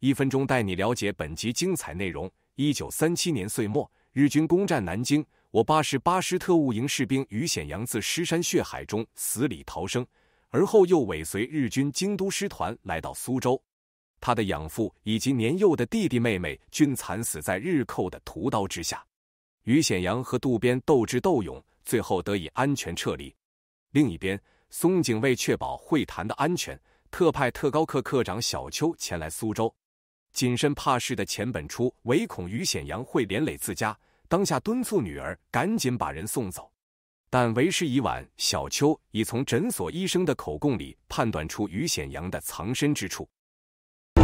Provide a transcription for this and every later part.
一分钟带你了解本集精彩内容。一九三七年岁末，日军攻占南京，我八十八师特务营士兵于显阳自尸山血海中死里逃生，而后又尾随日军京都师团来到苏州。他的养父以及年幼的弟弟妹妹均惨死在日寇的屠刀之下。于显阳和渡边斗智斗勇，最后得以安全撤离。另一边，松井为确保会谈的安全，特派特高课课长小秋前来苏州。谨慎怕事的钱本初唯恐于显阳会连累自家，当下敦促女儿赶紧把人送走。但为时已晚，小秋已从诊所医生的口供里判断出于显阳的藏身之处。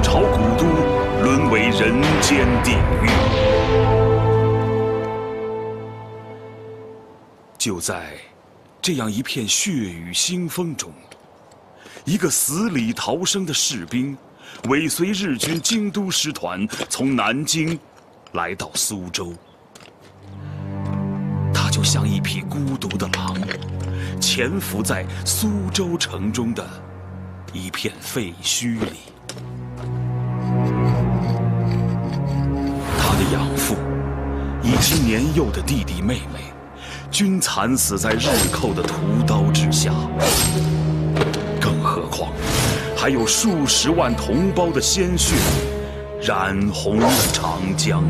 朝古都沦为人间地狱。就在这样一片血雨腥风中，一个死里逃生的士兵，尾随日军京都师团从南京来到苏州。他就像一匹孤独的狼，潜伏在苏州城中的一片废墟里。他的养父以及年幼的弟弟妹妹。均惨死在日寇的屠刀之下，更何况还有数十万同胞的鲜血染红了长江。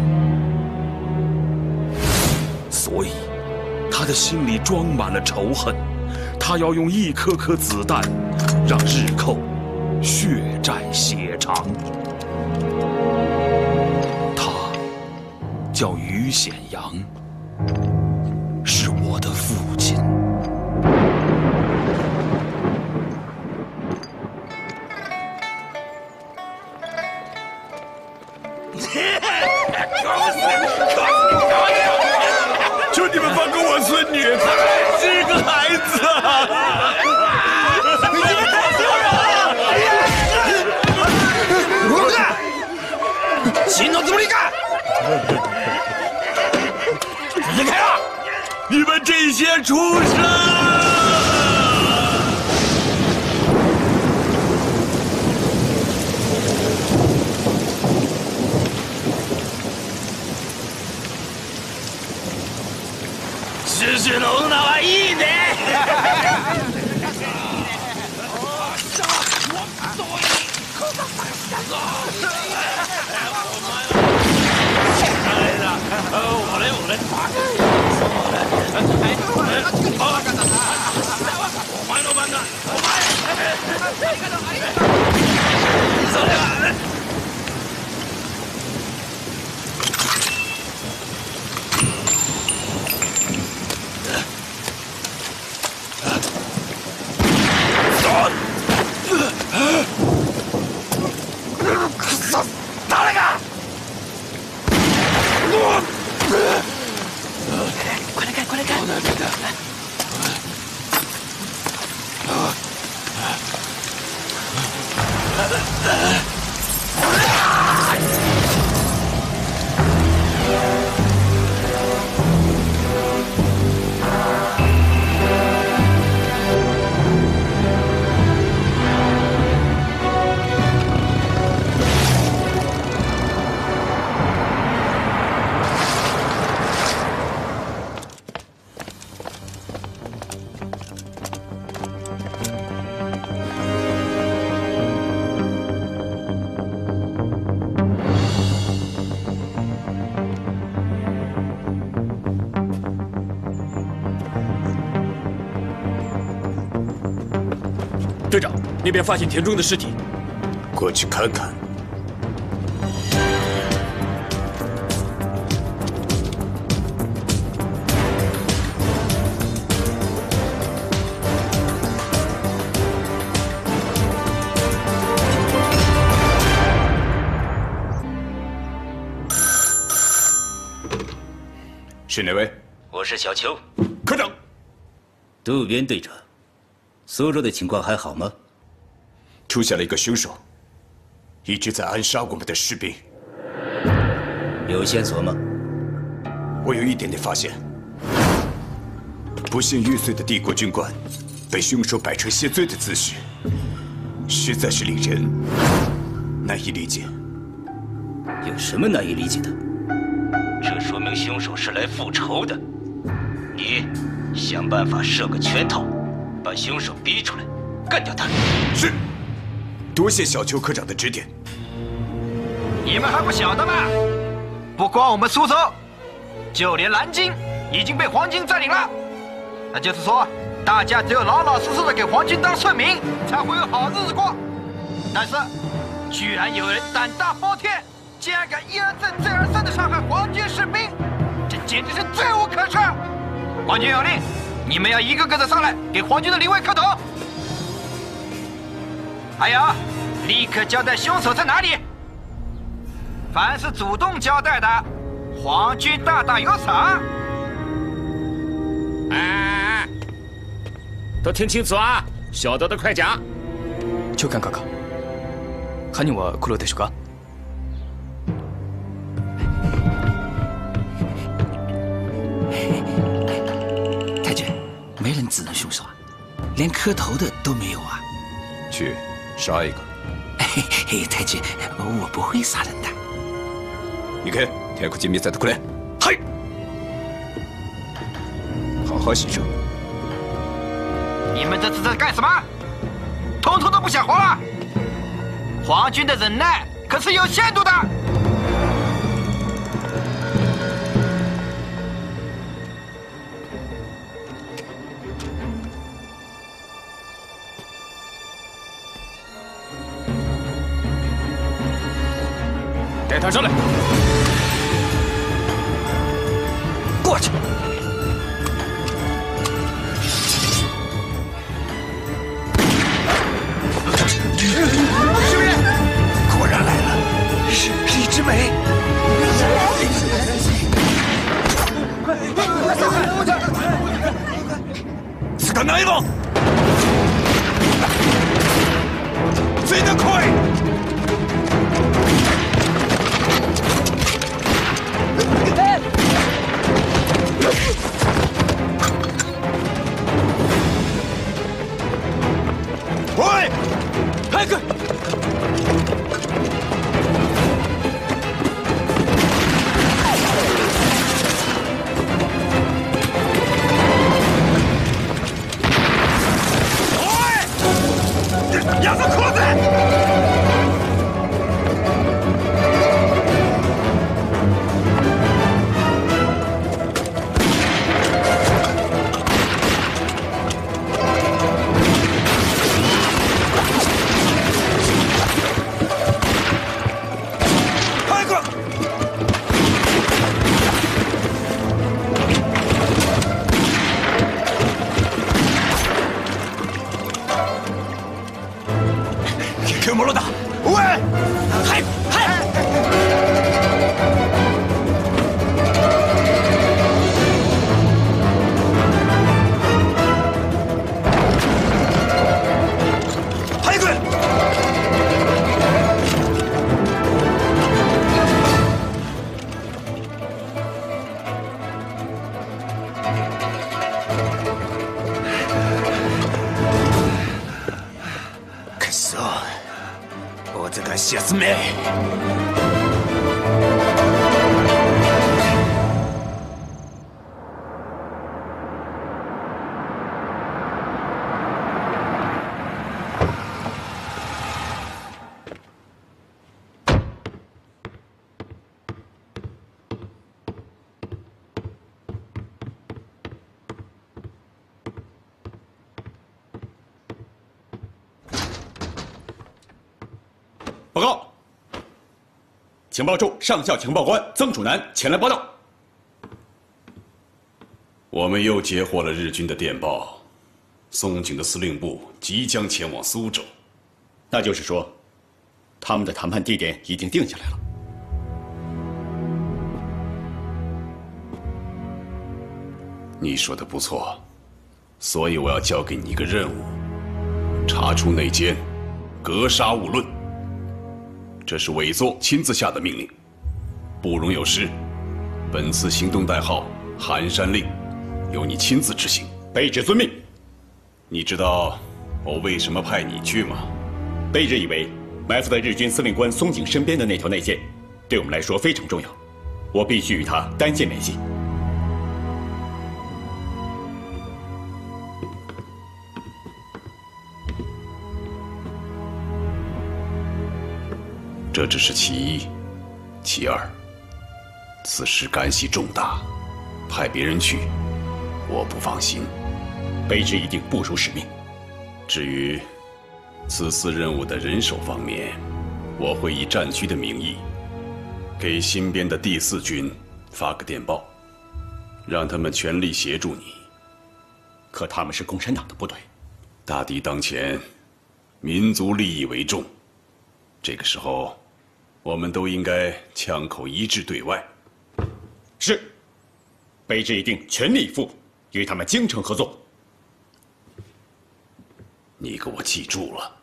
所以，他的心里装满了仇恨，他要用一颗颗子弹让日寇血债血偿。他叫于显阳。是我的父亲，求你们放过我孙女，她是个孩子。你们太丢人了！我干，心脑子不离干。离开了。你们这些畜生！お，前の番だ。お前それは那边发现田中的尸体，过去看看。是哪位？我是小邱，科长。渡边队长。苏州的情况还好吗？出现了一个凶手，一直在暗杀我们的士兵。有线索吗？我有一点点发现。不幸玉碎的帝国军官，被凶手摆成谢罪的姿势，实在是令人难以理解。有什么难以理解的？这说明凶手是来复仇的。你想办法设个圈套，把凶手逼出来，干掉他。是。多谢小邱科长的指点。你们还不晓得吗？不光我们苏州，就连南京已经被皇军占领了。那就是说，大家只有老老实实的给皇军当顺民，才会有好日子过。但是，居然有人胆大包天，竟然敢一而再、再而三的伤害皇军士兵，这简直是罪无可赦！皇军有令，你们要一个个的上来给皇军的灵位磕头。还有，立刻交代凶手在哪里。凡是主动交代的，皇军大大有赏。哎，都听清楚啊！晓得的快讲。長官閣下、犯人はこれでしょうか？太君，没人指认凶手啊，连磕头的都没有啊。去， 杀一个。嘿嘿，太君，我不会杀人的。你看，天空精密在的过来。嗨，好好洗车。你们这是在干什么？统统都不想活了！皇军的忍耐可是有限度的。上来。过去。果然来了，是李之美。是个哪帮？飞得快！海哥！情报处上校情报官曾楚南前来报道。我们又截获了日军的电报，松井的司令部即将前往苏州。那就是说，他们的谈判地点已经定下来了。你说的不错，所以我要交给你一个任务：查出内奸，格杀勿论。这是委座亲自下的命令，不容有失。本次行动代号“寒山令”，由你亲自执行。卑职遵命。你知道我为什么派你去吗？卑职以为，埋伏在日军司令官松井身边的那条内线，对我们来说非常重要，我必须与他单线联系。这只是其一，其二，此事干系重大，派别人去，我不放心。卑职一定不辱使命。至于此次任务的人手方面，我会以战区的名义，给新编的第四军发个电报，让他们全力协助你。可他们是共产党的部队，大敌当前，民族利益为重。这个时候。我们都应该枪口一致对外。是，卑职一定全力以赴，与他们精诚合作。你给我记住了，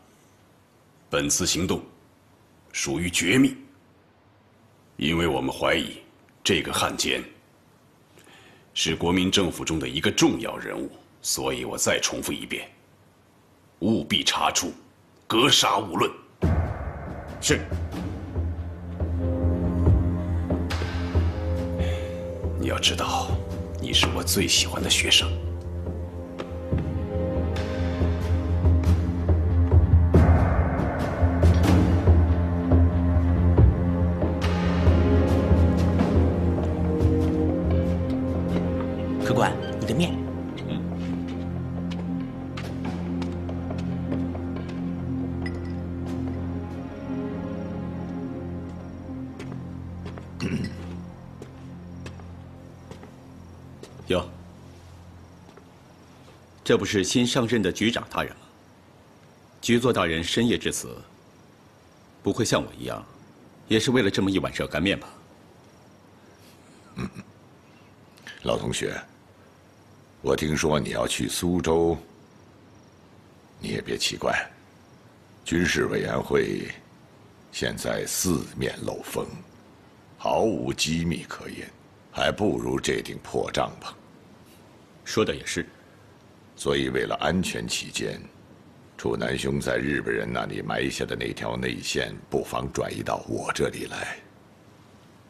本次行动属于绝密，因为我们怀疑这个汉奸是国民政府中的一个重要人物，所以我再重复一遍：务必查出，格杀勿论。是。要知道，你是我最喜欢的学生。这不是新上任的局长大人吗？局座大人深夜至此，不会像我一样，也是为了这么一碗热干面吧？嗯，老同学，我听说你要去苏州，你也别奇怪，军事委员会现在四面漏风，毫无机密可言，还不如这顶破帐篷。说的也是，所以为了安全起见，楚南兄在日本人那里埋下的那条内线，不妨转移到我这里来。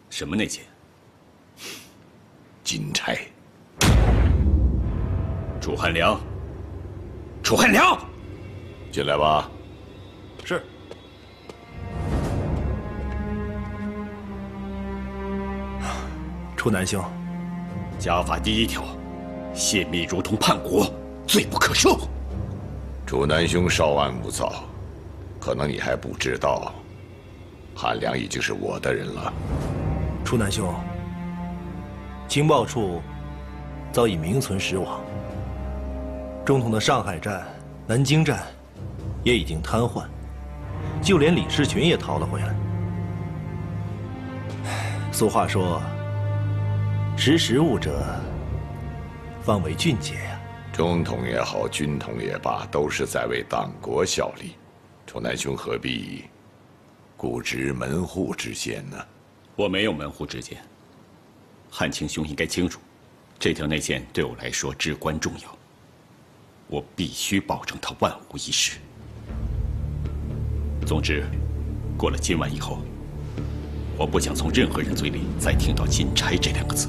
什么内线？金钗。楚汉良。楚汉良，进来吧。是。楚南兄，家法第一条。泄密如同叛国，罪不可赦。楚南兄稍安勿躁，可能你还不知道，韩良已经是我的人了。楚南兄，情报处早已名存实亡，中统的上海站、南京站也已经瘫痪，就连李士群也逃了回来。俗话说：“识时务者。”方为俊杰呀！中统也好，军统也罢，都是在为党国效力。楚南兄何必固执门户之见呢？我没有门户之见。汉卿兄应该清楚，这条内线对我来说至关重要。我必须保证它万无一失。总之，过了今晚以后，我不想从任何人嘴里再听到“金钗”这两个字。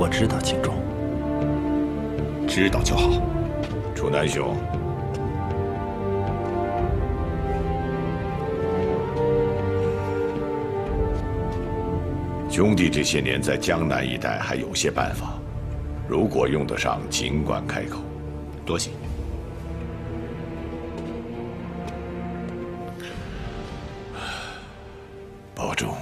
我知道，秦忠。知道就好。楚南兄，兄弟这些年在江南一带还有些办法，如果用得上，尽管开口。多谢。保重。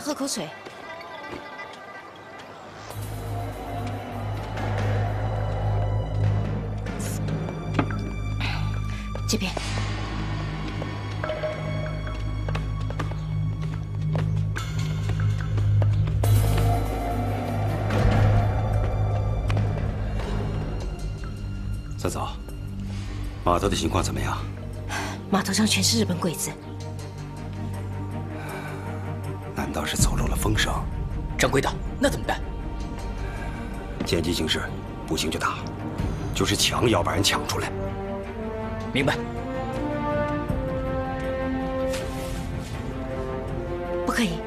来喝口水。这边。三嫂，码头的情况怎么样？码头上全是日本鬼子，风声？掌柜的，那怎么办？见机行事，不行就打，就是抢也要把人抢出来。明白。不可以，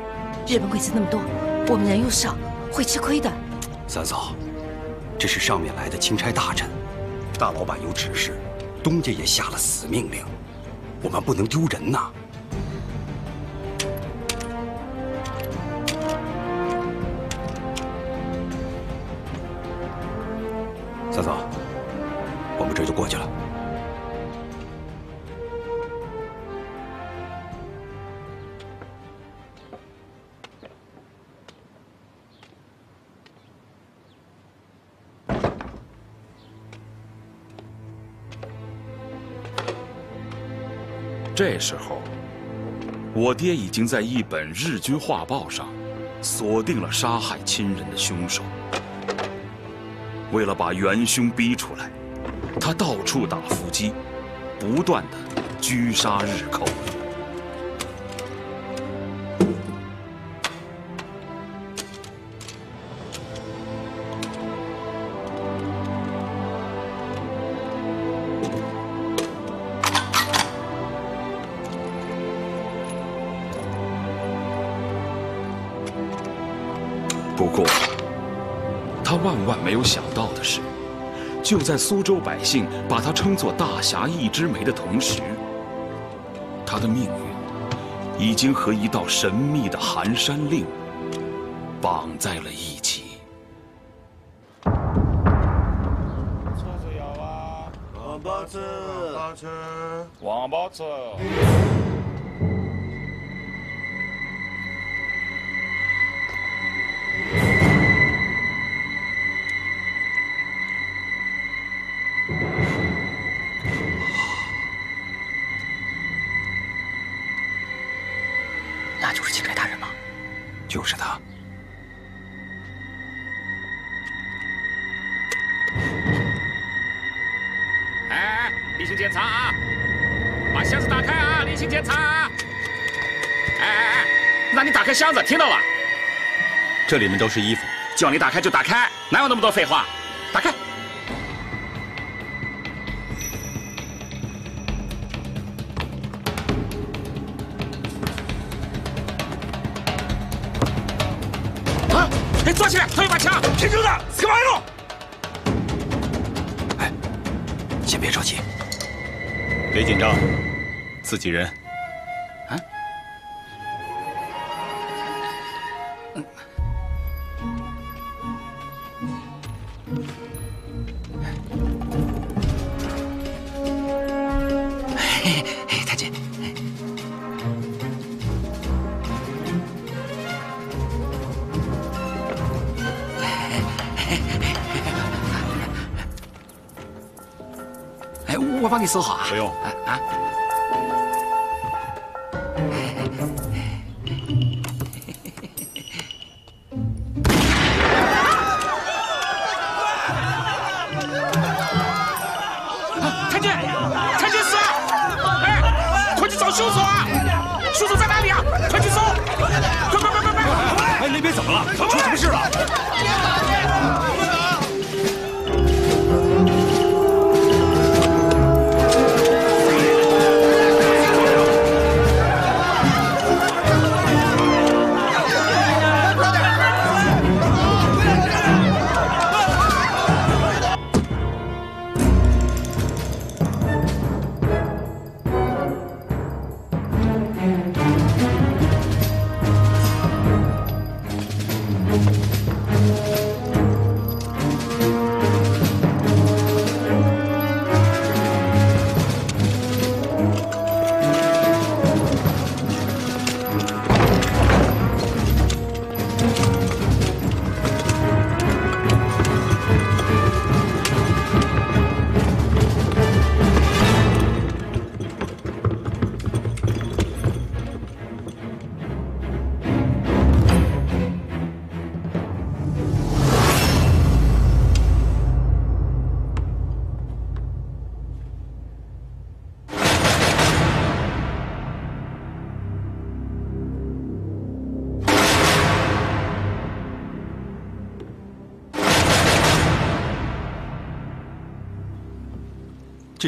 日本鬼子那么多，我们人又少，会吃亏的。三嫂，这是上面来的钦差大臣，大老板有指示，东家也下了死命令，我们不能丢人呐。三那时候，我爹已经在一本日军画报上锁定了杀害亲人的凶手。为了把元凶逼出来，他到处打伏击，不断的狙杀日寇。不过，他万万没有想到的是，就在苏州百姓把他称作大侠一枝梅的同时，他的命运已经和一道神秘的寒山令绑在了一起。王八子，王八子。那听到了？这里面都是衣服，叫你打开就打开，哪有那么多废话？打开！啊！哎，坐起来，偷一把枪！听住的，干嘛用？先别着急，别紧张，自己人。不用。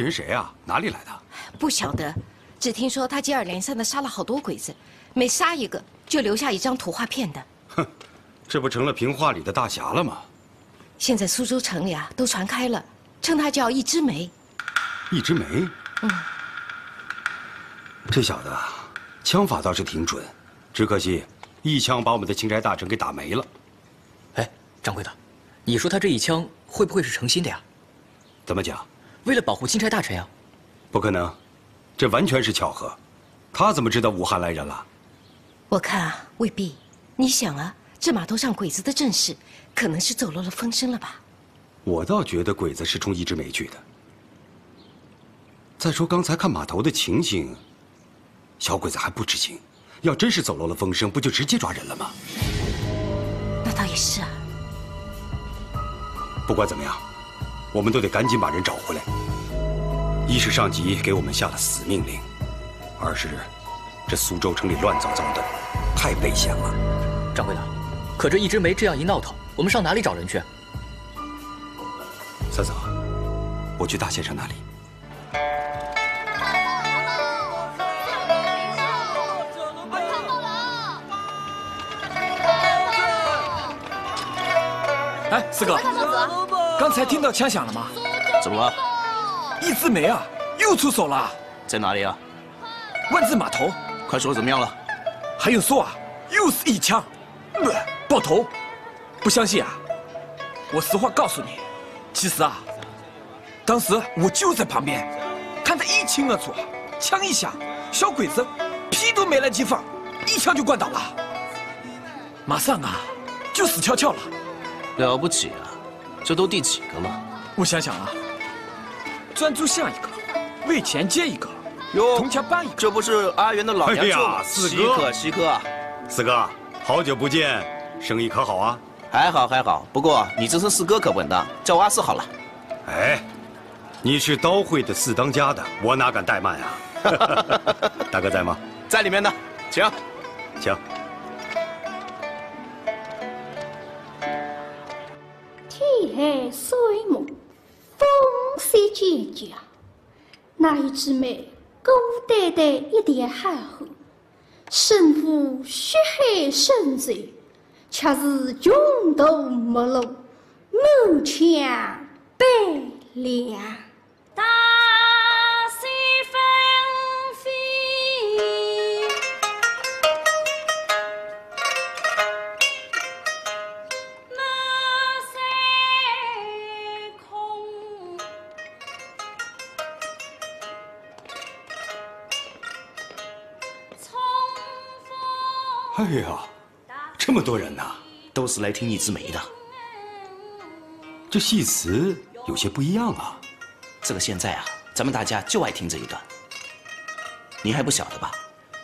人谁啊？哪里来的？不晓得，只听说他接二连三的杀了好多鬼子，每杀一个就留下一张图画片的。哼，这不成了平话里的大侠了吗？现在苏州城里啊都传开了，称他叫一枝梅。一枝梅？嗯。这小子枪法倒是挺准，只可惜一枪把我们的钦差大臣给打没了。哎，掌柜的，你说他这一枪会不会是诚心的呀？怎么讲？为了保护钦差大臣啊？不可能，这完全是巧合。他怎么知道武汉来人了？我看啊，未必。你想啊，这码头上鬼子的阵势，可能是走漏了风声了吧？我倒觉得鬼子是冲一枝梅去的。再说刚才看码头的情形，小鬼子还不知情。要真是走漏了风声，不就直接抓人了吗？那倒也是啊。不管怎么样。我们都得赶紧把人找回来。一是上级给我们下了死命令，二是这苏州城里乱糟糟的，太危险了。掌柜的，可这一枝梅这样一闹腾，我们上哪里找人去？三嫂，我去大先生那里。哎，四哥。刚才听到枪响了吗？怎么了？一枝梅啊，又出手了。在哪里啊？万字码头。快说怎么样了？还有说啊，又是一枪，爆头。不相信啊？我实话告诉你，其实啊，当时我就在旁边，看得一清二楚。枪一响，小鬼子屁都没来及放，一枪就灌倒了。马上啊，就死翘翘了。了不起啊！这都第几个了？我想想啊，专诸像一个，为钱接一个，哟，铜钱搬一个，这不是阿元的老娘舅吗？四哥，稀客稀客。四哥，好久不见，生意可好啊？还好还好，不过你这声四哥可不稳当，叫我阿四好了。哎，你是刀会的四当家的，我哪敢怠慢啊？大哥在吗？在里面呢，请，请。海水木，风雪交加，那一枝梅孤单单一点寒寒，身负血海深仇，却是穷途末路，满腔悲凉。哎呀，这么多人呐，都是来听一枝梅的。这戏词有些不一样啊。这个现在啊，咱们大家就爱听这一段。你还不晓得吧？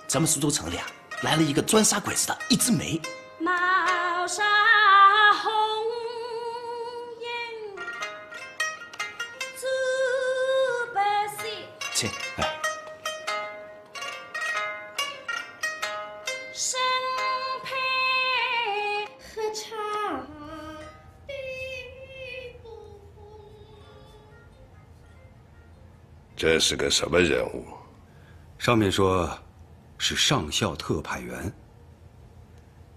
咱们苏州城里啊，来了一个专杀鬼子的一枝梅。帽纱红。请，来。这是个什么人物？上面说，是上校特派员。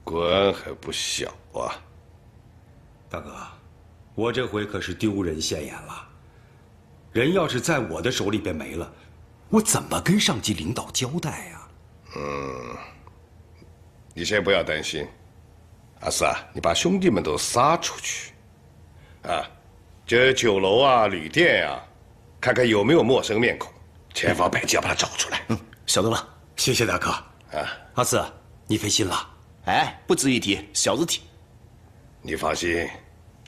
官还不小啊！大哥，我这回可是丢人现眼了。人要是在我的手里边没了，我怎么跟上级领导交代呀？嗯，你先不要担心。阿四啊，你把兄弟们都撒出去，啊，这酒楼啊、旅店啊。看看有没有陌生面孔，千方百计要把他找出来。嗯，晓得了，谢谢大哥。啊，阿四，你费心了。哎，不值一提，小字体。你放心，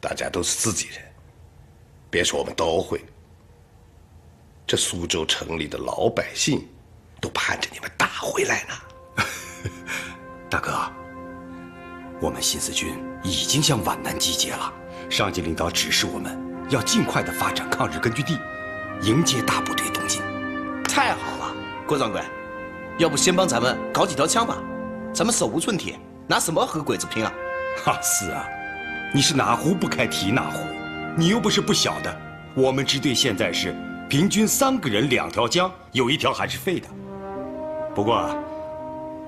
大家都是自己人。别说我们都会，这苏州城里的老百姓都盼着你们打回来呢。大哥，我们新四军已经向皖南集结了，上级领导指示我们要尽快的发展抗日根据地。迎接大部队东进，太好了，郭掌柜，要不先帮咱们搞几条枪吧？咱们手无寸铁，拿什么和鬼子拼啊？哈是啊，你是哪壶不开提哪壶，你又不是不晓得，我们支队现在是平均三个人两条枪，有一条还是废的。不过，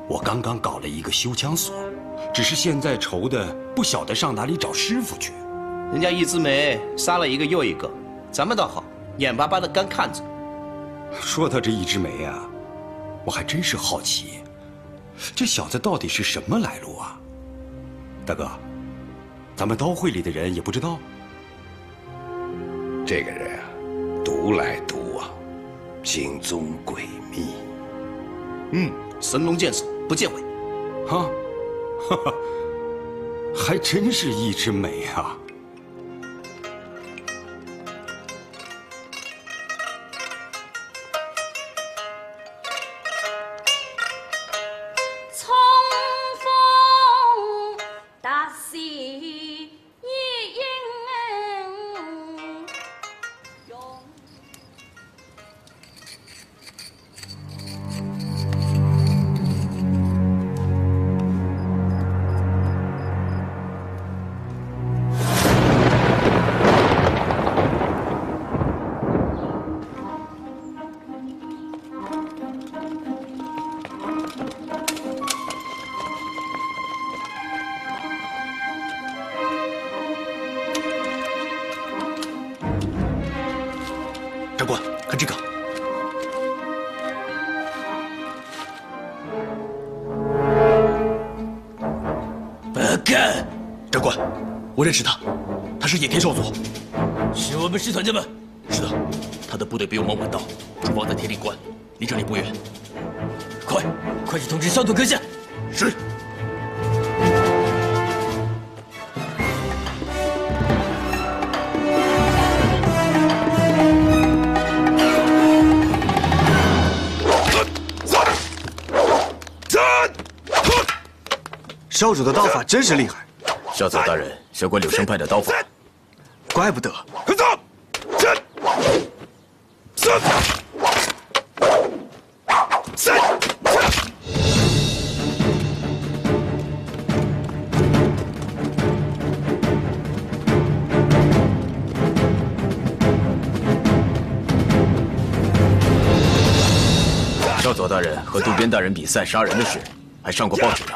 我刚刚搞了一个修枪所，只是现在愁的不晓得上哪里找师傅去。人家一枝梅杀了一个又一个，咱们倒好，眼巴巴的干看着。说到这一枝梅啊，我还真是好奇，这小子到底是什么来路啊？大哥，咱们刀会里的人也不知道。这个人啊，独来独往，行踪诡秘。嗯，神龙见首不见尾。哈，哈哈，还真是一枝梅啊！我认识他，他是野田少佐，是我们师团的们？是的，他的部队比我们晚到，驻防在铁岭关，离这里不远。快，快去通知少佐阁下。是。少主的刀法真是厉害。少佐大人学过柳生派的刀法，怪不得。少佐大人和渡边大人比赛杀人的事，还上过报纸呢。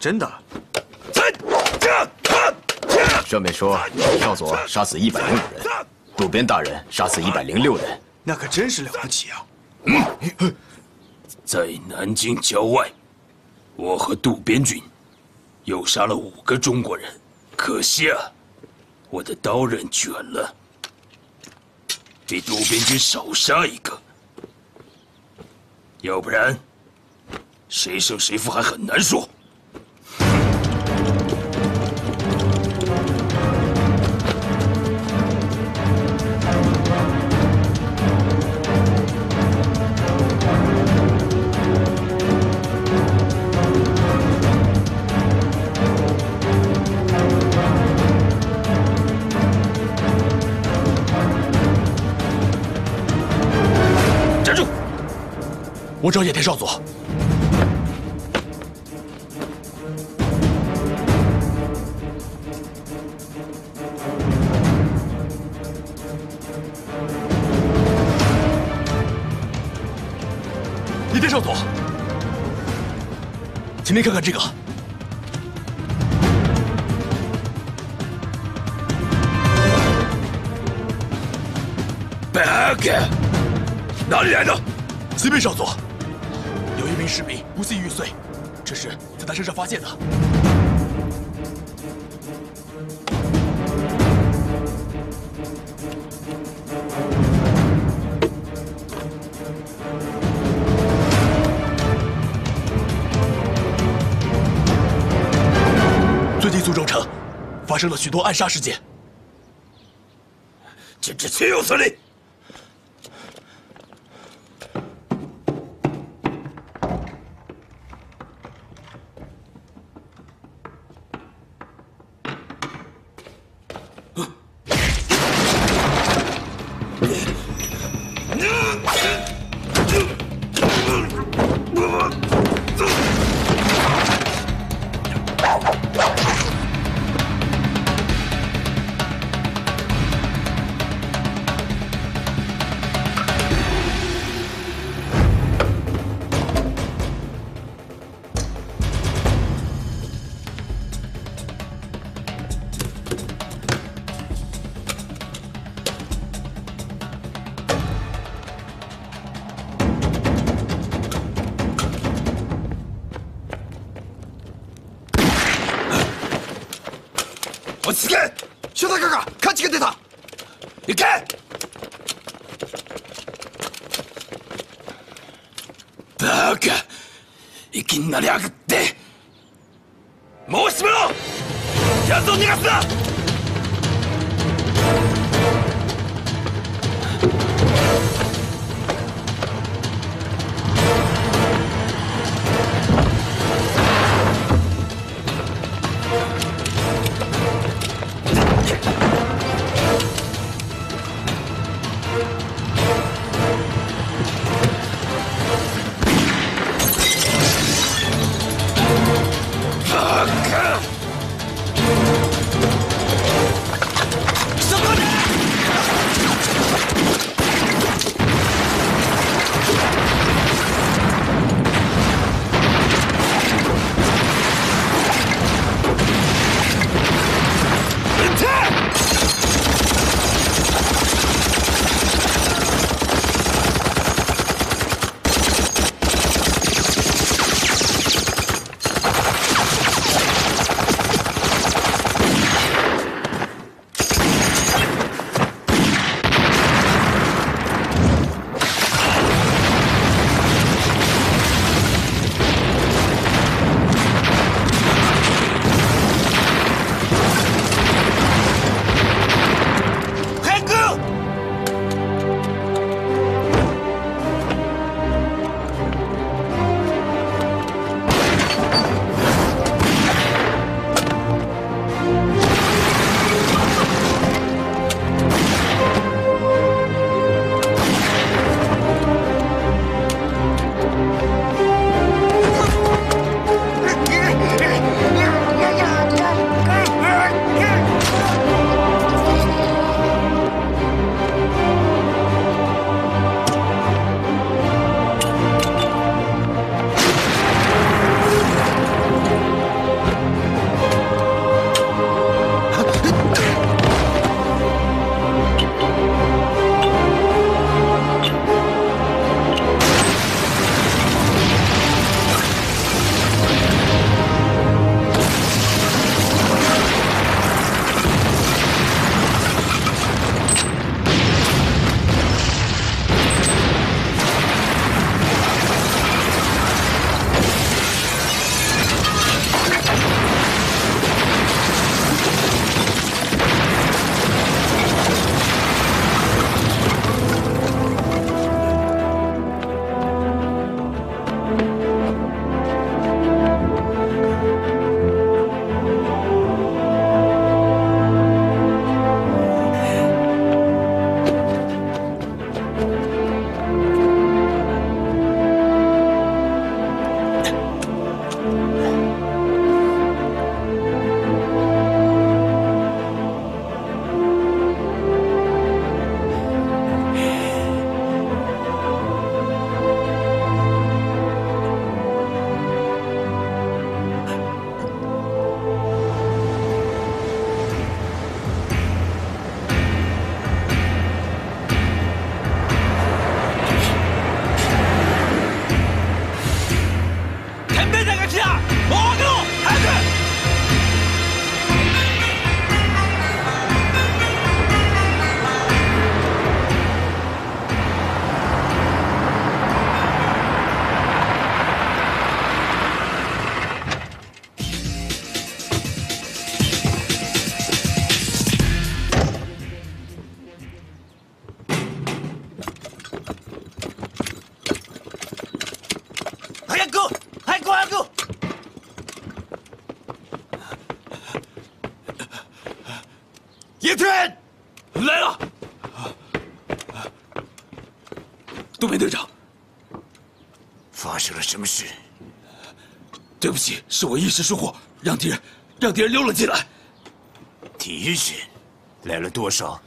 真的。上面说，少佐杀死一百零五人，渡边大人杀死一百零六人，那可真是了不起啊！嗯，在南京郊外，我和渡边君又杀了五个中国人，可惜啊，我的刀刃卷了，比渡边君少杀一个，要不然谁胜谁负还很难说。我找野田少佐。野田少佐，请您看看这个。白给，哪里来的？启禀少佐。士兵不幸玉碎，这是在他身上发现的。最近苏州城发生了许多暗杀事件，简直岂有此理！奴逃走，你敢死？是我一时疏忽，让敌人让敌人溜了进来。敌人来了多少？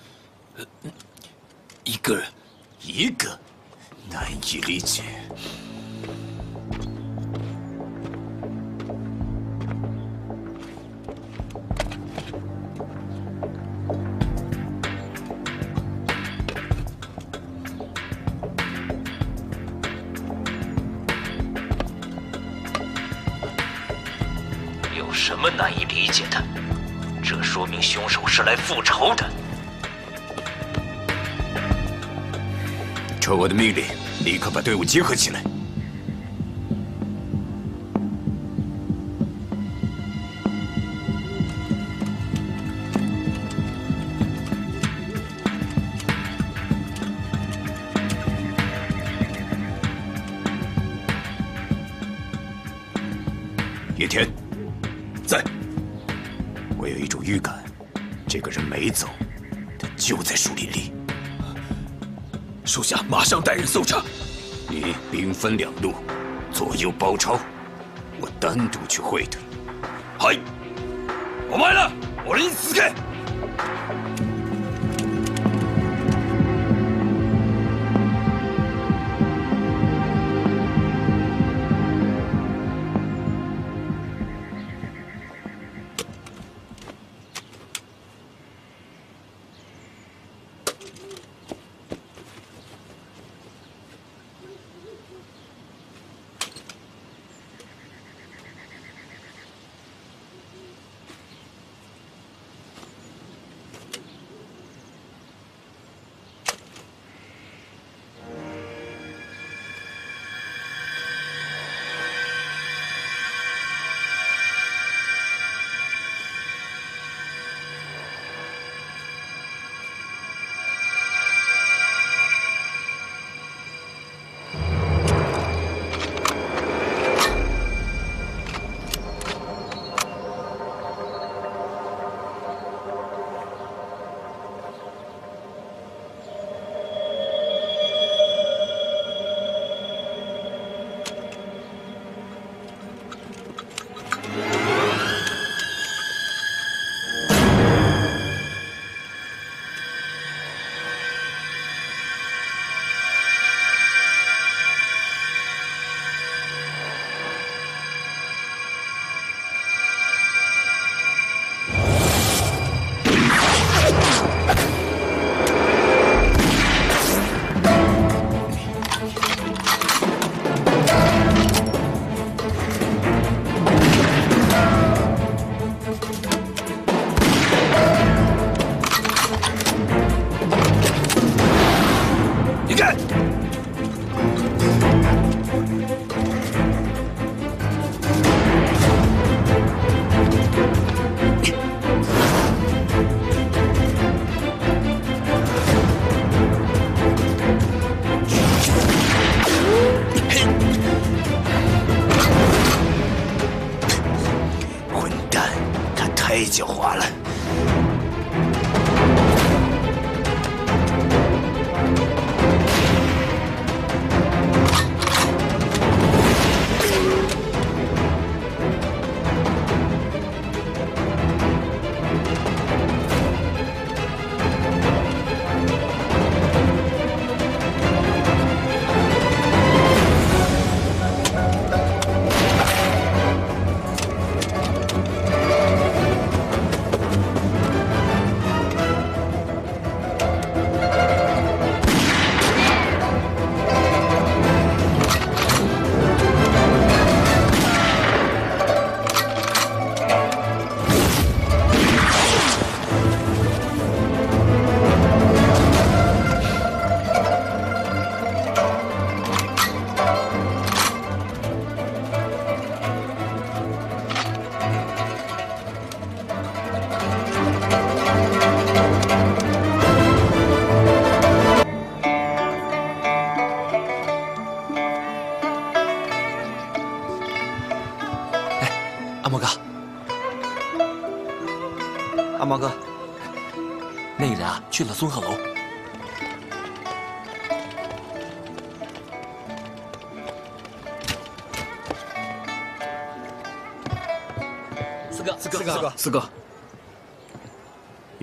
这说明凶手是来复仇的。传我的命令，立刻把队伍集合起来。上带人搜查。你兵分两路，左右包抄，我单独去会他。嗨，お前ら、俺に続け。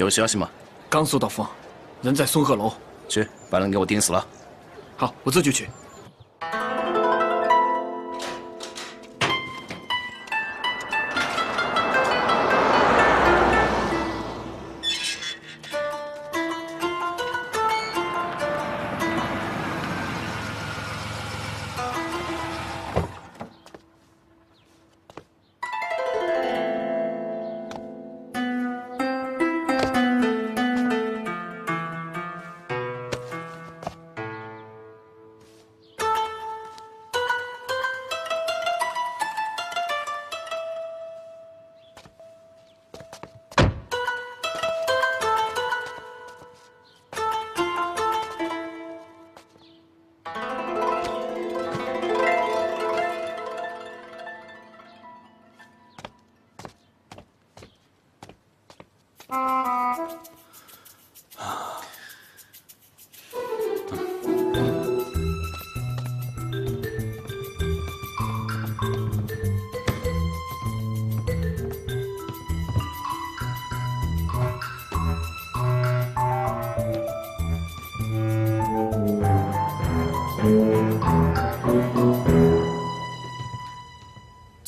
有消息吗？刚收到风，人在松鹤楼。去，把人给我盯死了。好，我这就去。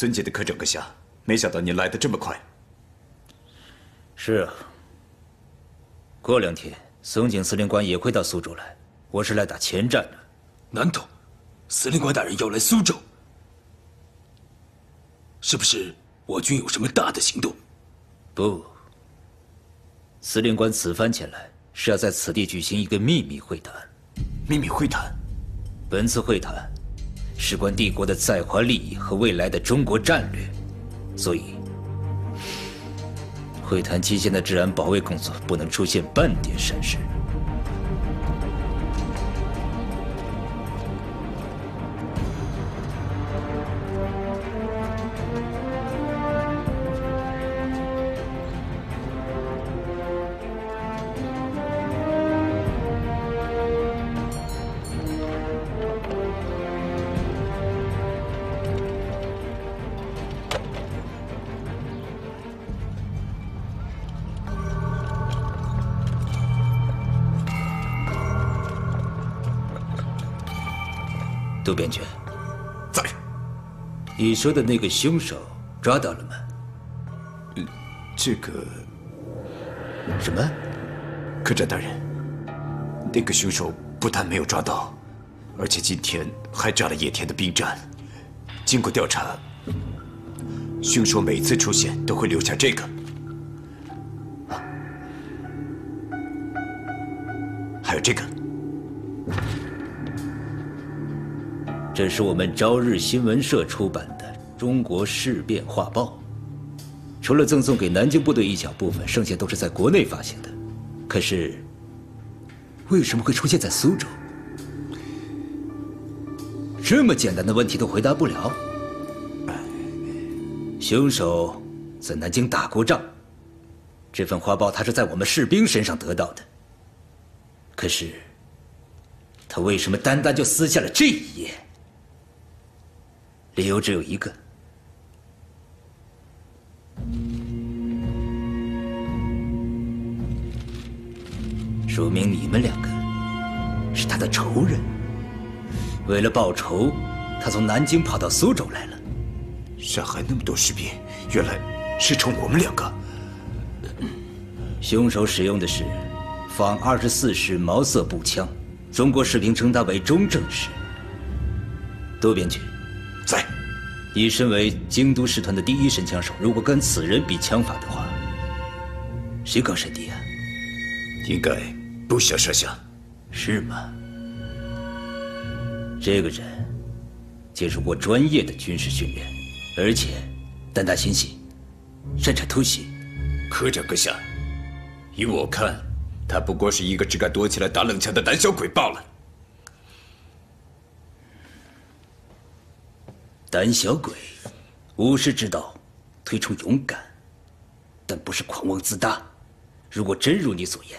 尊敬的科长阁下，没想到您来的这么快。是啊，过两天松井司令官也会到苏州来，我是来打前站的。难道司令官大人要来苏州？是不是我军有什么大的行动？不，司令官此番前来是要在此地举行一个秘密会谈。秘密会谈？本次会谈事关帝国的在华利益和未来的中国战略，所以会谈期间的治安保卫工作不能出现半点闪失。渡边君，在。你说的那个凶手抓到了吗？这个什么？科长大人，那个凶手不但没有抓到，而且今天还炸了野田的兵站。经过调查，凶手每次出现都会留下这个。这是我们朝日新闻社出版的《中国事变画报》，除了赠送给南京部队一小部分，剩下都是在国内发行的。可是，为什么会出现在苏州？这么简单的问题都回答不了？凶手在南京打过仗，这份画报他是在我们士兵身上得到的。可是，他为什么单单就撕下了这一页？理由只有一个，说明你们两个是他的仇人。为了报仇，他从南京跑到苏州来了，杀害那么多士兵，原来是冲我们两个。凶手使用的是仿二十四式毛瑟步枪，中国士兵称它为中正式。渡边君。在，你身为京都师团的第一神枪手，如果跟此人比枪法的话，谁更神敌啊？应该不相上下，是吗？这个人接受过专业的军事训练，而且胆大心细，擅长偷袭。科长阁下，依我看，他不过是一个只敢躲起来打冷枪的胆小鬼罢了。胆小鬼，武士之道，推崇勇敢，但不是狂妄自大。如果真如你所言，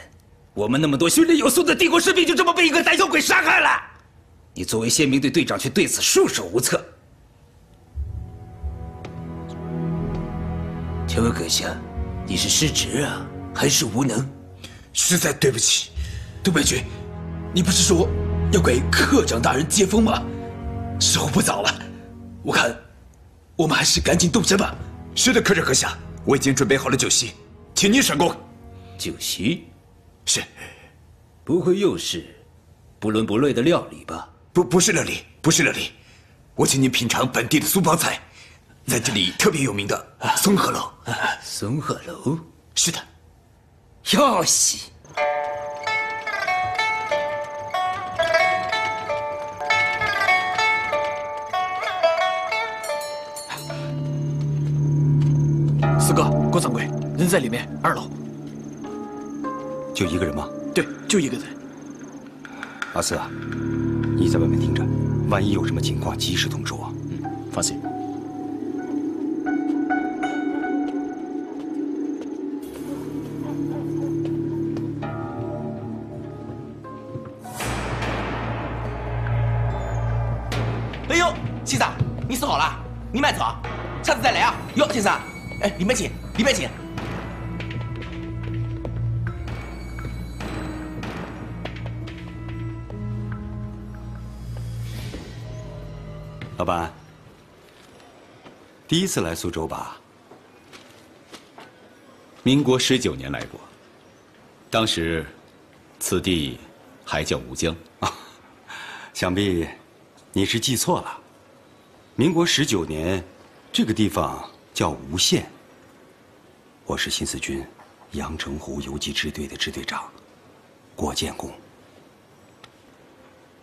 我们那么多训练有素的帝国士兵就这么被一个胆小鬼杀害了，你作为宪兵队队长却对此束手无策。请问阁下，你是失职啊，还是无能？实在对不起，杜北军，你不是说要给课长大人接风吗？时候不早了。我看，我们还是赶紧动身吧。是的，科长阁下，我已经准备好了酒席，请您赏光。酒席？是。不会又是不伦不类的料理吧？不，不是料理，不是料理。我请您品尝本地的苏帮菜，在这里特别有名的松鹤楼。松鹤楼？是的。要喜。郭掌柜，人在里面，二楼。就一个人吗？对，就一个人。阿四啊，你在外面听着，万一有什么情况，及时通知我。嗯，放心。第一次来苏州吧？民国十九年来过，当时此地还叫吴江。想必你是记错了。民国十九年，这个地方叫吴县。我是新四军阳澄湖游击支队的支队长郭建功。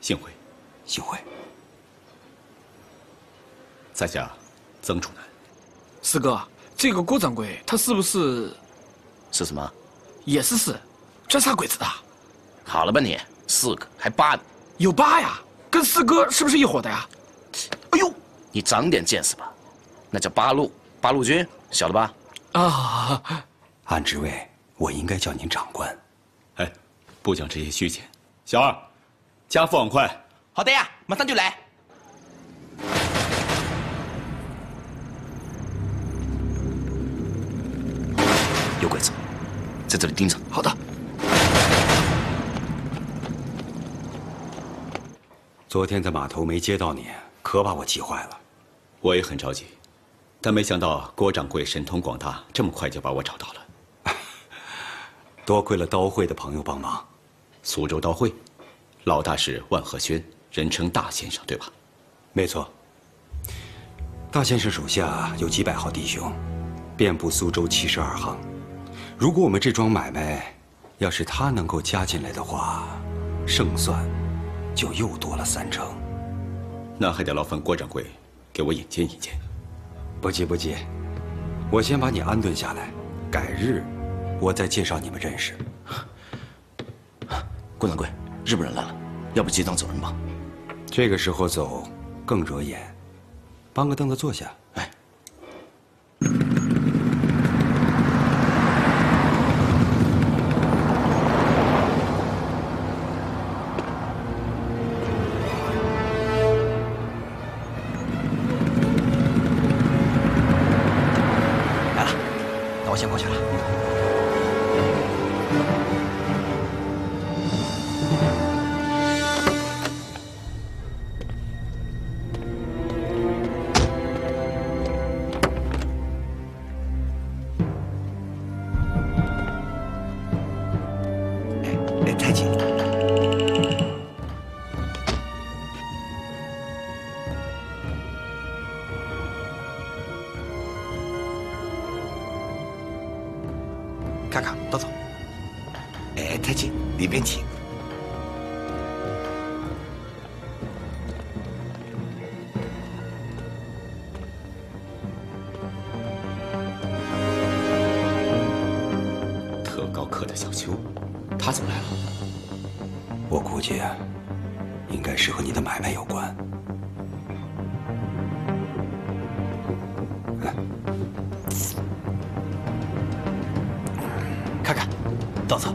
幸会，幸会。在下曾楚南。四哥，这个郭掌柜他是不是？是什么？也是四，这啥鬼子的？好了吧你，四个还八呢？有八呀，跟四哥是不是一伙的呀？哎呦，你长点见识吧，那叫八路，八路军，晓得吧？啊，按职位，我应该叫您长官。哎，不讲这些虚钱。小二，加副碗筷。好的呀，马上就来。在这里盯着。好的。昨天在码头没接到你，可把我急坏了。我也很着急，但没想到郭掌柜神通广大，这么快就把我找到了。多亏了刀会的朋友帮忙。苏州刀会，老大是万和轩，人称大先生，对吧？没错。大先生手下有几百号弟兄，遍布苏州七十二行。如果我们这桩买卖，要是他能够加进来的话，胜算就又多了三成。那还得劳烦郭掌柜给我引荐引荐。不急不急，我先把你安顿下来，改日我再介绍你们认识。郭掌柜，日本人来了，要不结账走人吧？这个时候走更惹眼。搬个凳子坐下。都走。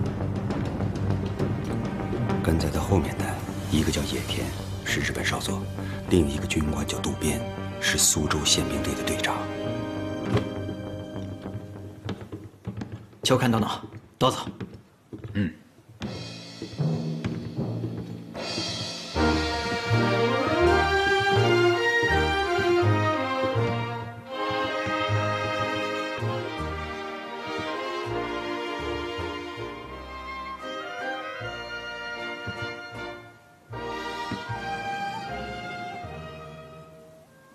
跟在他后面的一个叫野田，是日本少佐；另一个军官叫渡边，是苏州宪兵队的队长。秋看到脑，都走。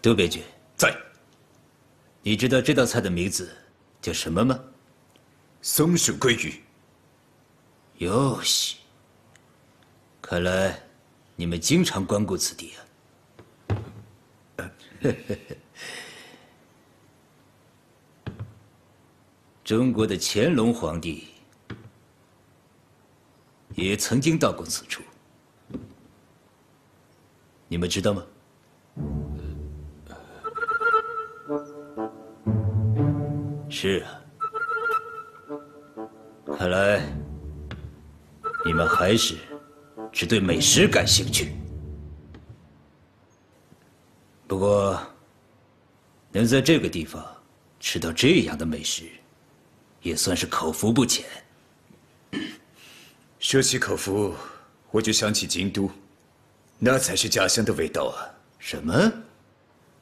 渡边君在。你知道这道菜的名字叫什么吗？松鼠桂鱼。哟西，看来你们经常光顾此地啊。中国的乾隆皇帝也曾经到过此处，你们知道吗？是啊，看来你们还是只对美食感兴趣。不过，能在这个地方吃到这样的美食，也算是口福不浅。说起口福，我就想起京都，那才是家乡的味道啊！什么？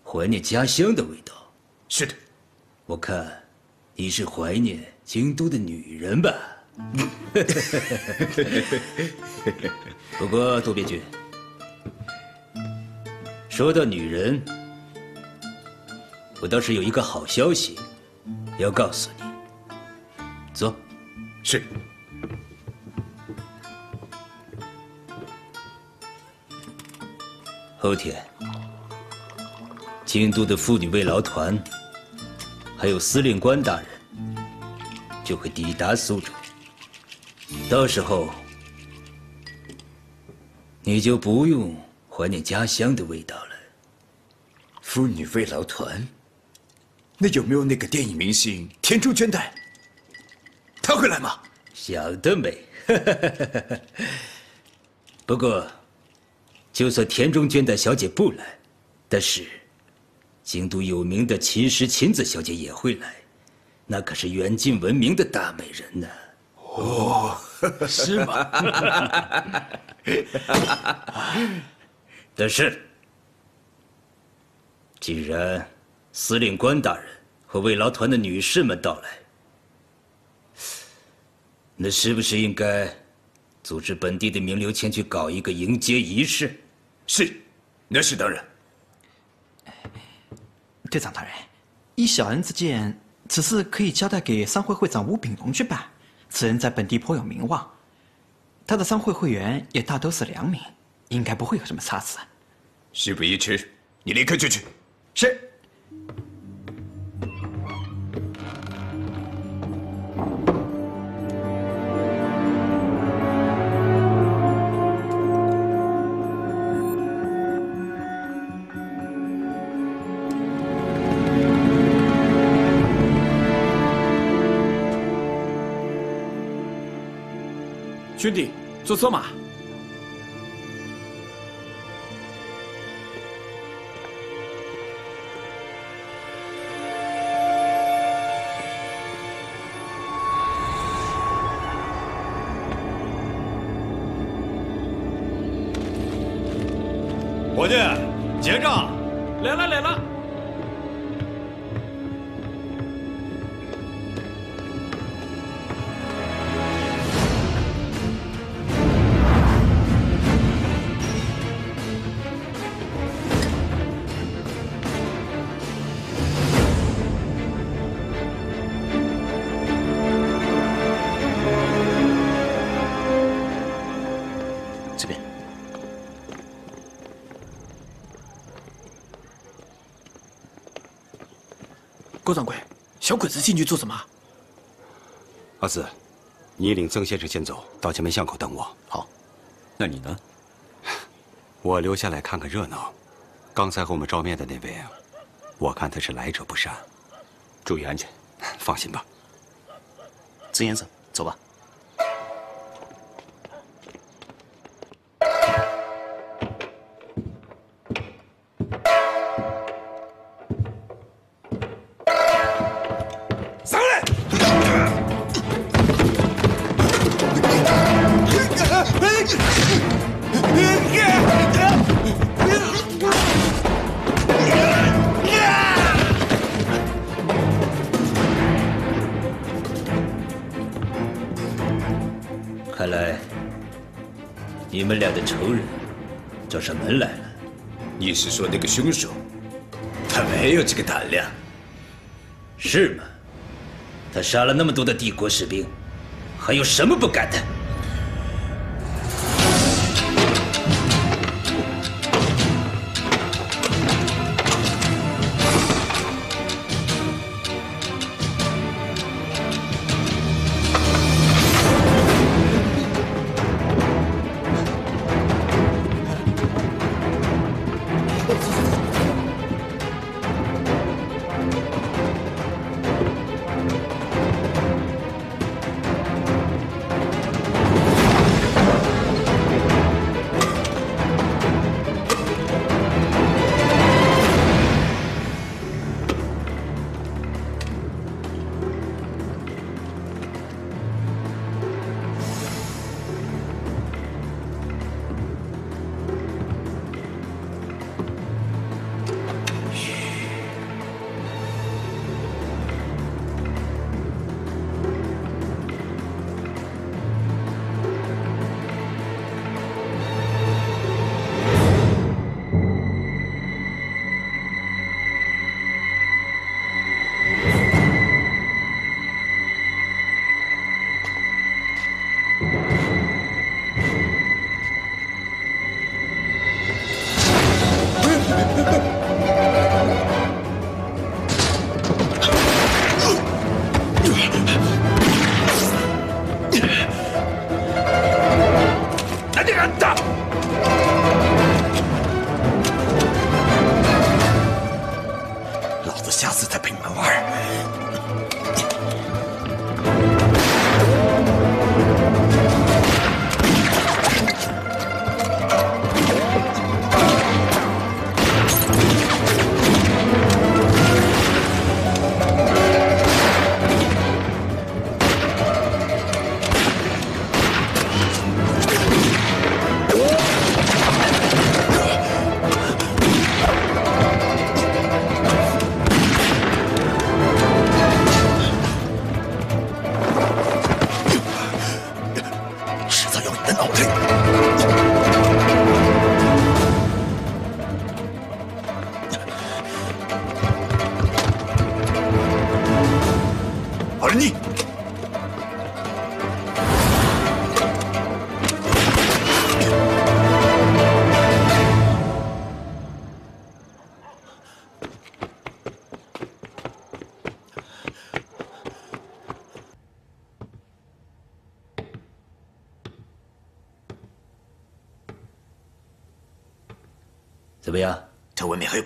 怀念家乡的味道。是的，我看你是怀念京都的女人吧。不过渡边君，说到女人，我倒是有一个好消息要告诉你。走。是。后天，京都的妇女慰劳团，还有司令官大人，就会抵达苏州。到时候，你就不用怀念家乡的味道了。妇女慰劳团，那有没有那个电影明星田中绢代？他会来吗？想得美！不过，就算田中绢代小姐不来，但是京都有名的秦时琴子小姐也会来，那可是远近闻名的大美人呢。哦，是吗？但是，既然司令官大人和慰劳团的女士们到来，那是不是应该组织本地的名流前去搞一个迎接仪式？是，那是当然。队长大人，依小恩之见，此事可以交代给商会会长吴炳荣去办。此人在本地颇有名望，他的商会会员也大都是良民，应该不会有什么差池。事不宜迟，你立刻就去。是。兄弟，坐车嘛。小鬼子进去做什么？阿四，你领曾先生先走，到前门巷口等我。好。那你呢？我留下来看看热闹。刚才和我们照面的那位，我看他是来者不善，注意安全。放心吧。曾先生，走吧。凶手？他没有这个胆量。是吗？他杀了那么多的帝国士兵，还有什么不敢的？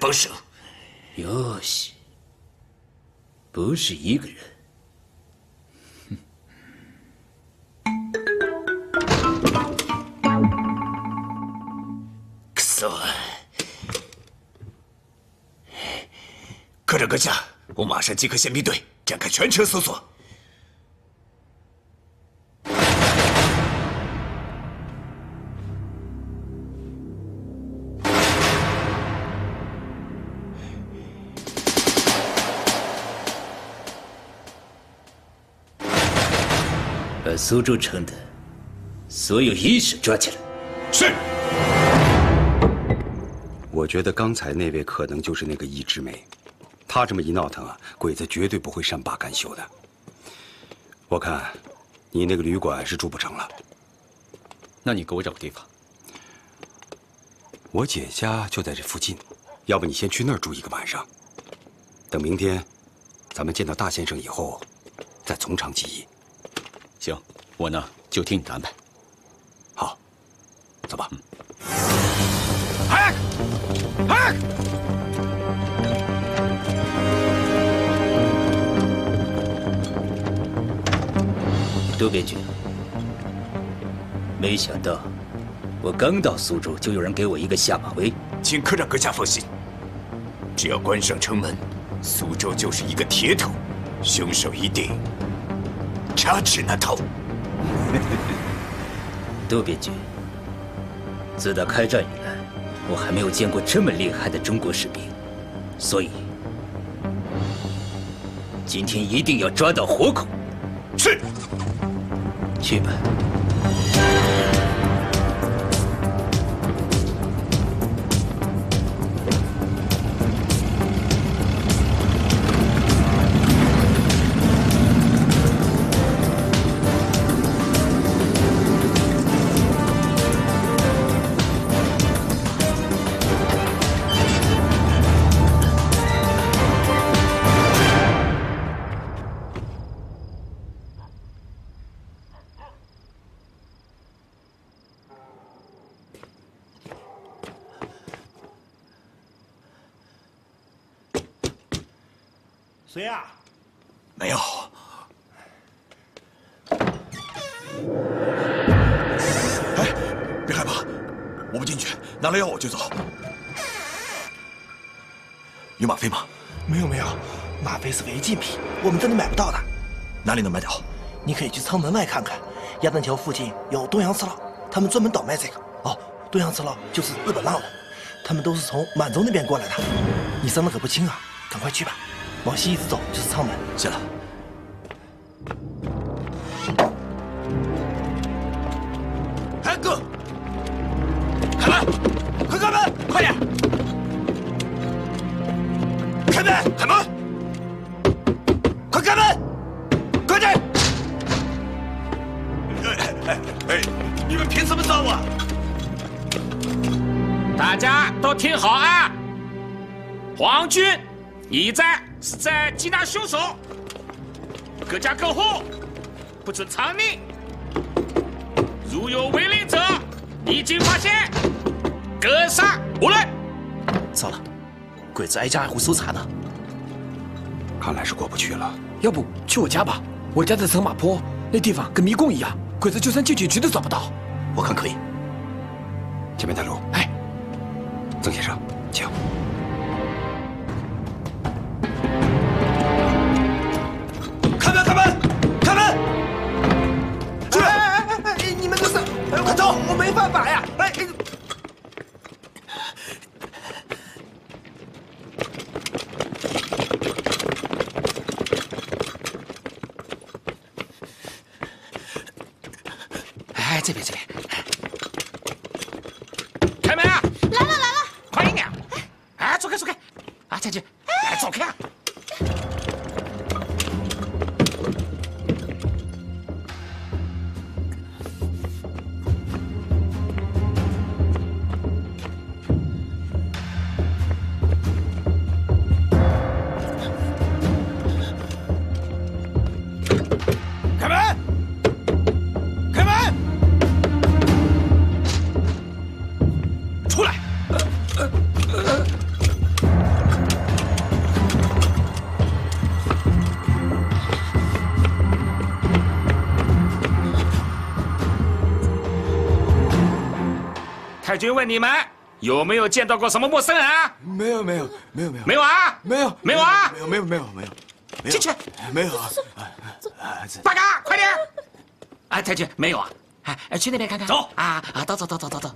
帮手。哟西，不是一个人。克索，科长阁下，我马上即刻宪兵队展开全城搜索。苏州城的所有医生抓起来。是。我觉得刚才那位可能就是那个易之梅，她这么一闹腾啊，鬼子绝对不会善罢甘休的。我看，你那个旅馆是住不成了。那你给我找个地方。我姐家就在这附近，要不你先去那儿住一个晚上。等明天，咱们见到大先生以后，再从长计议。行，我呢就听你的安排。好，走吧。哎，哎！杜边军，没想到我刚到苏州，就有人给我一个下马威。请科长阁下放心，只要关上城门，苏州就是一个铁桶，凶手一定插翅难逃。杜边军，自打开战以来，我还没有见过这么厉害的中国士兵，所以今天一定要抓到活口。是。去吧。哪里能买到？你可以去仓门外看看，鸭蛋桥附近有东洋次郎，他们专门倒卖这个。哦，东洋次郎就是日本浪人，他们都是从满洲那边过来的。你伤得可不轻啊，赶快去吧。往西一直走就是仓门。谢了。哎哥，开门，快开门，快点！开门，开门！都听好啊！皇军已在是在缉拿凶手，各家各户不准藏匿，如有违令者，一经发现，格杀无论。糟了，鬼子挨家挨户搜查呢。看来是过不去了，要不去我家吧？我家在层马坡，那地方跟迷宫一样，鬼子就算进去，绝对找不到。我看可以。前面带路。哎，曾先生，请。开门！开门！开门！哎哎哎哎！你们这是……快走！我没办法呀！太君问你们有没有见到过什么陌生人啊？没有没有没有没有没有啊？没有没有啊？没有没有没有没有。进去！没有啊！大哥，快点！哎，太君没有啊？哎哎，去那边看看。走啊啊！走走走走走走。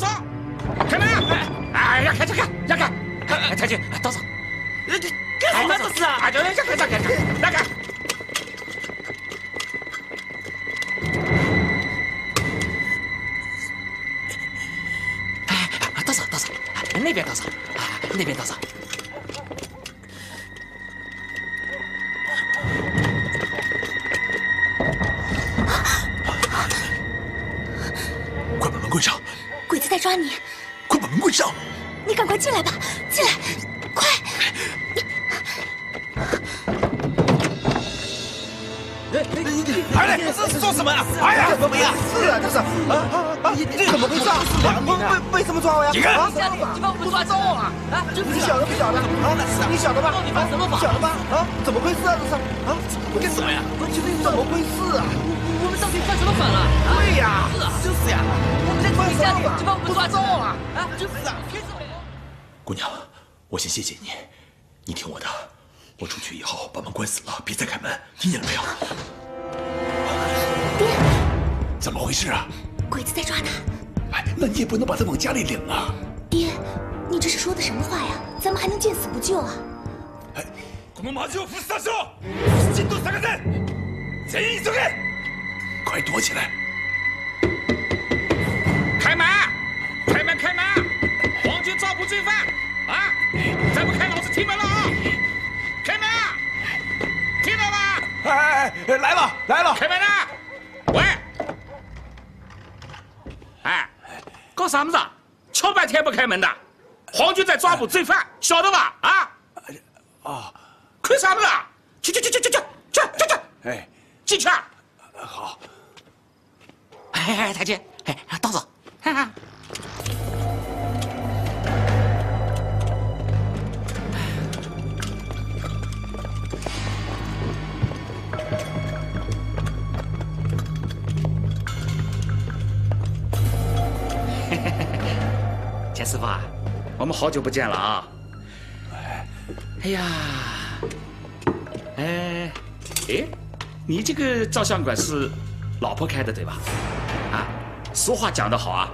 济南修草。开门！哎，让开，让开，让开！哎，太君，都走。干什么这是啊？哎，让开，让开，让开，钱师傅啊，我们好久不见了啊！哎呀，哎，哎，你这个照相馆是老婆开的对吧？啊，俗话讲得好啊，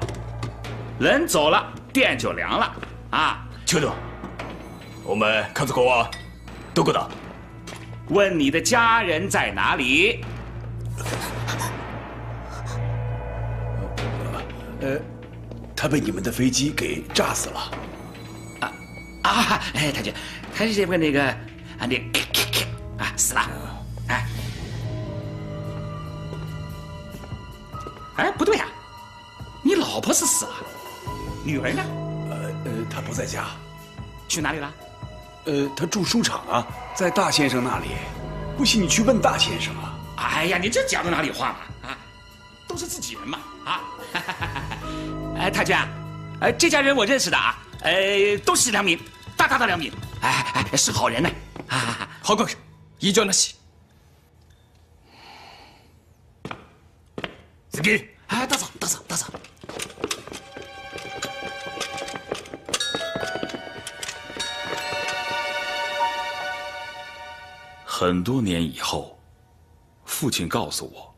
人走了，店就凉了啊。秋冬，我们看着国王，どこだ？问你的家人在哪里？呃， 他被你们的飞机给炸死了。啊啊哎太君他是这回那个啊那啊死了哎哎不对啊你老婆是死了女儿呢？呃呃她不在家。去哪里了？呃她住书场啊在大先生那里。不信你去问大先生啊。哎呀你这讲的哪里话嘛啊？都是自己人嘛啊。哎，太君啊，哎，这家人我认识的啊，哎，都是良民，大大的良民，哎哎，是好人呢。啊，好国人，一叫那西。司机，哎，大嫂，大嫂，大嫂。很多年以后，父亲告诉我，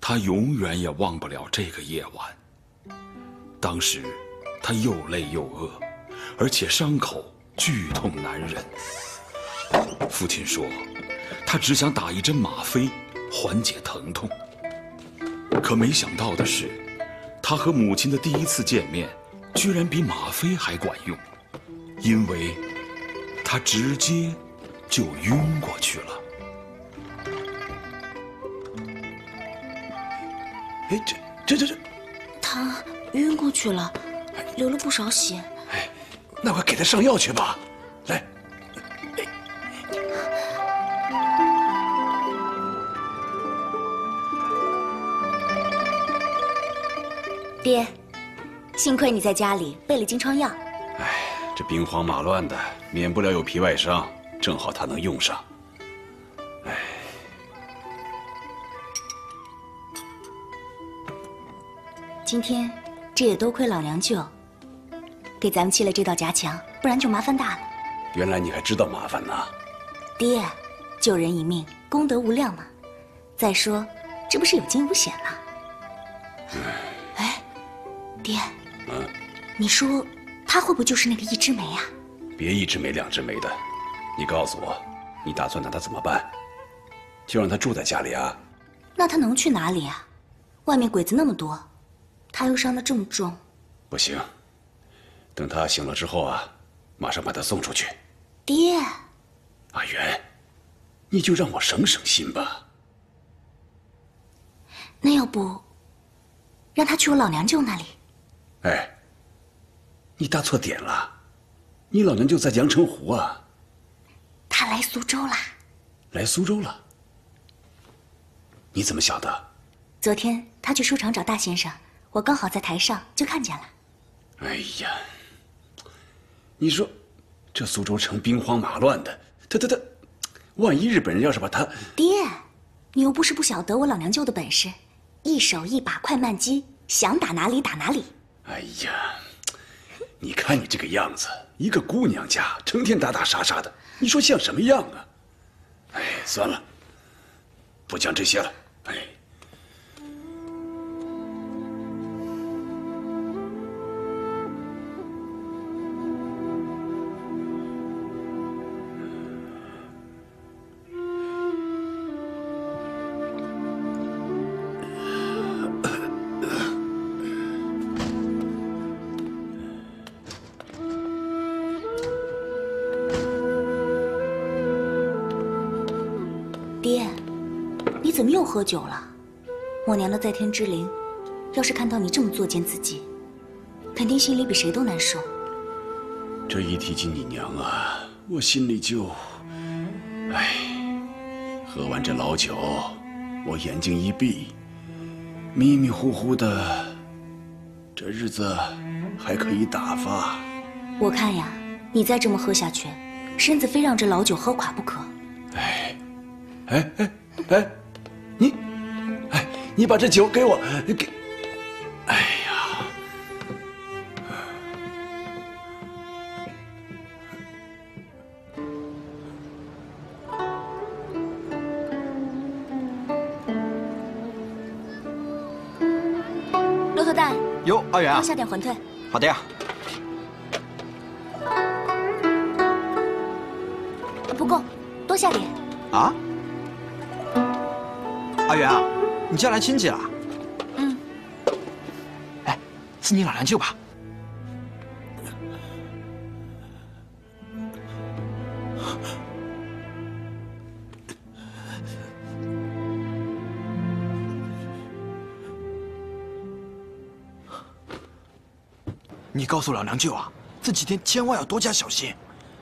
他永远也忘不了这个夜晚。当时，他又累又饿，而且伤口剧痛难忍。父亲说，他只想打一针吗啡，缓解疼痛。可没想到的是，他和母亲的第一次见面，居然比吗啡还管用，因为他直接就晕过去了。哎，这这这这，他晕过去了，流了不少血。哎那快给他上药去吧。来，爹，幸亏你在家里备了金疮药。哎这兵荒马乱的，免不了有皮外伤，正好他能用上。哎今天这也多亏老娘舅给咱们砌了这道夹墙，不然就麻烦大了。原来你还知道麻烦呢。爹，救人一命，功德无量嘛。再说，这不是有惊无险吗？哎，爹，嗯，你说他会不会就是那个一枝梅啊？别一枝梅两枝梅的，你告诉我，你打算拿他怎么办？就让他住在家里啊？那他能去哪里啊？外面鬼子那么多，他又伤得这么重。不行，等他醒了之后啊，马上把他送出去。爹，阿元，你就让我省省心吧。那要不让他去我老娘舅那里？哎，你打错点了，你老娘舅在阳澄湖啊，他来苏州了。来苏州了。你怎么晓得？昨天他去书场找大先生，我刚好在台上就看见了。哎呀，你说这苏州城兵荒马乱的，他他他，万一日本人要是把他……爹，你又不是不晓得我老娘舅的本事，一手一把快慢机，想打哪里打哪里。哎呀，你看你这个样子，一个姑娘家，成天打打杀杀的，你说像什么样啊？哎，算了，不讲这些了。哎，喝酒了？我娘的在天之灵，要是看到你这么作践自己，肯定心里比谁都难受。这一提起你娘啊，我心里就……哎，喝完这老酒，我眼睛一闭，迷迷糊糊的，这日子还可以打发。我看呀，你再这么喝下去，身子非让这老酒喝垮不可。哎哎哎哎，你，哎，你把这酒给我，给，哎呀，骆驼蛋，哟，阿元啊多，下点馄饨。好的呀。不够，多下点。啊？阿元啊，你叫来亲戚了？嗯。哎，是你老娘舅吧？你告诉老娘舅啊，这几天千万要多加小心。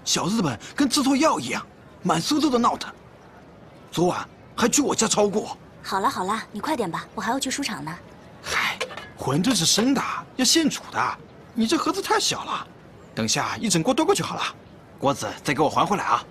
小日本跟吃错药一样，满苏州都闹腾。昨晚还去我家抄过。好了好了，你快点吧，我还要去书场呢。嗨，馄饨是生的，要现煮的。你这盒子太小了，等下一整锅端过去好了。锅子再给我还回来啊！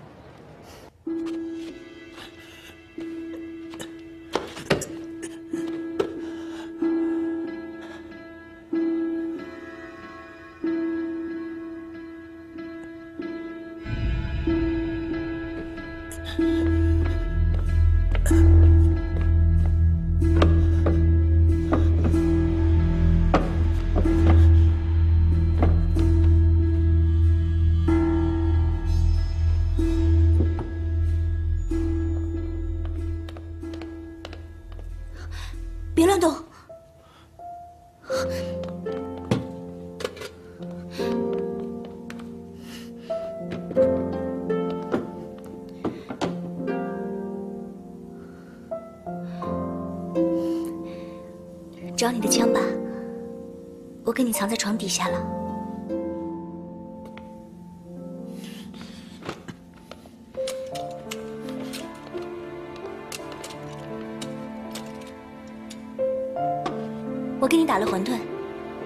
我给你打了馄饨，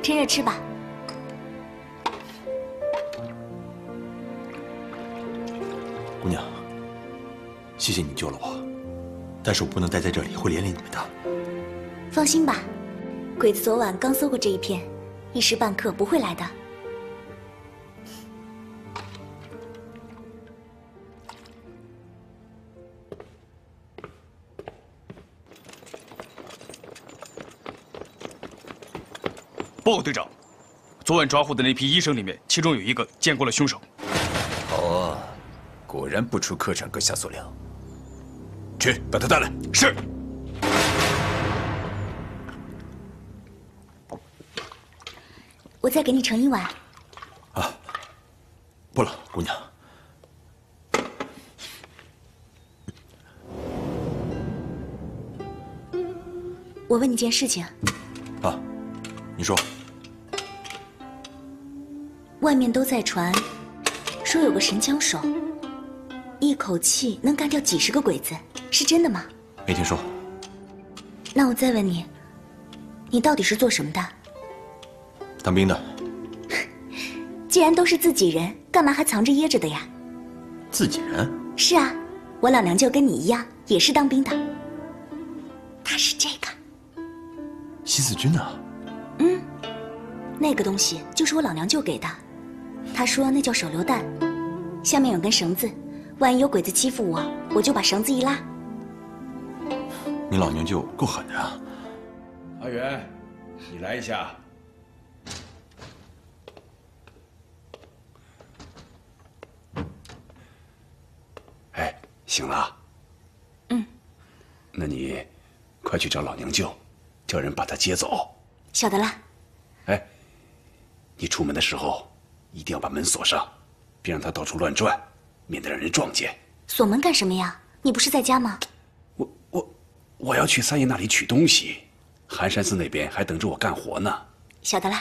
趁热吃吧。姑娘，谢谢你救了我，但是我不能待在这里，会连累你们的。放心吧，鬼子昨晚刚搜过这一片，一时半刻不会来的。报告队长，昨晚抓获的那批医生里面，其中有一个见过了凶手。好啊，果然不出科长阁下所料。去把他带来。是。我再给你盛一碗。啊不了，姑娘。我问你件事情，啊，你说。外面都在传，说有个神枪手，一口气能干掉几十个鬼子，是真的吗？没听说。那我再问你，你到底是做什么的？当兵的。既然都是自己人，干嘛还藏着掖着的呀？自己人？是啊，我老娘舅跟你一样，也是当兵的。他是这个。新四军啊？嗯，那个东西就是我老娘舅给的。他说那叫手榴弹，下面有根绳子，万一有鬼子欺负我，我就把绳子一拉。你老娘舅够狠的啊！阿元，你来一下。哎，醒了。嗯。那你快去找老娘舅，叫人把他接走。晓得了。哎，你出门的时候一定要把门锁上，别让他到处乱转，免得让人撞见。锁门干什么呀？你不是在家吗？我我我要去三爷那里取东西，寒山寺那边还等着我干活呢。晓得了。